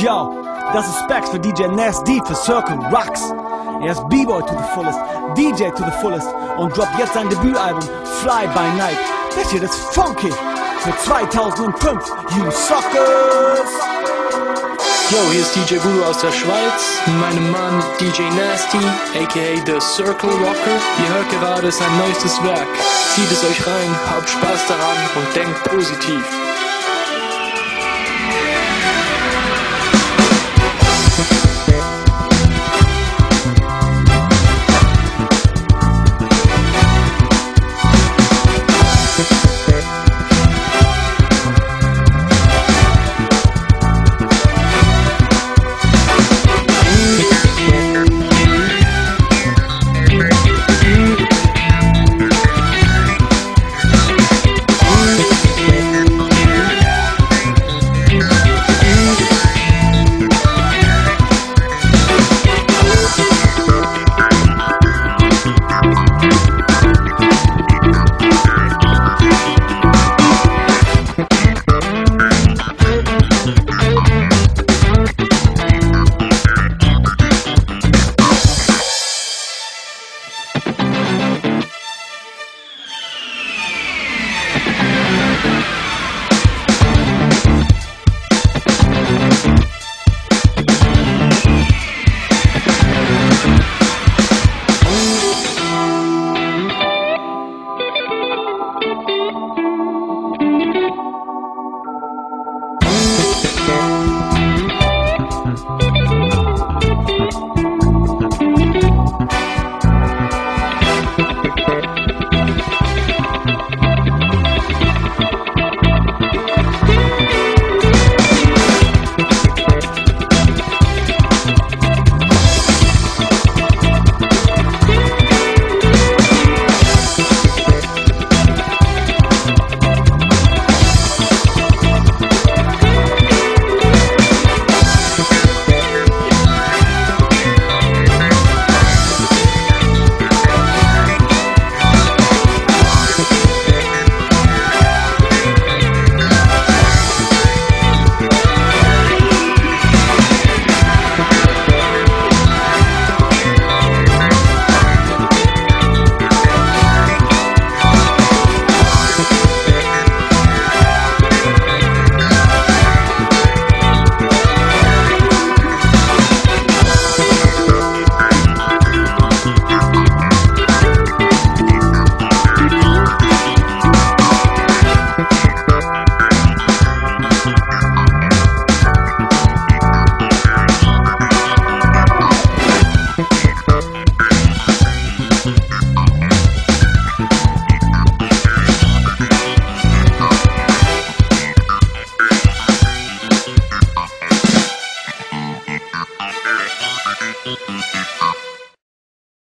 Yo, das ist Specs für DJ Nasty für Circle Rocks. Er ist B-Boy to the fullest, DJ to the fullest und droppt jetzt sein Debütalbum Fly by Night. Das hier ist funky für 2005, you suckers! Yo, hier ist DJ Voodoo aus der Schweiz, meinem Mann DJ Nasty, aka The Circle Rocker. Ihr hört gerade sein neuestes Werk. Zieht es euch rein, habt Spaß daran und denkt positiv.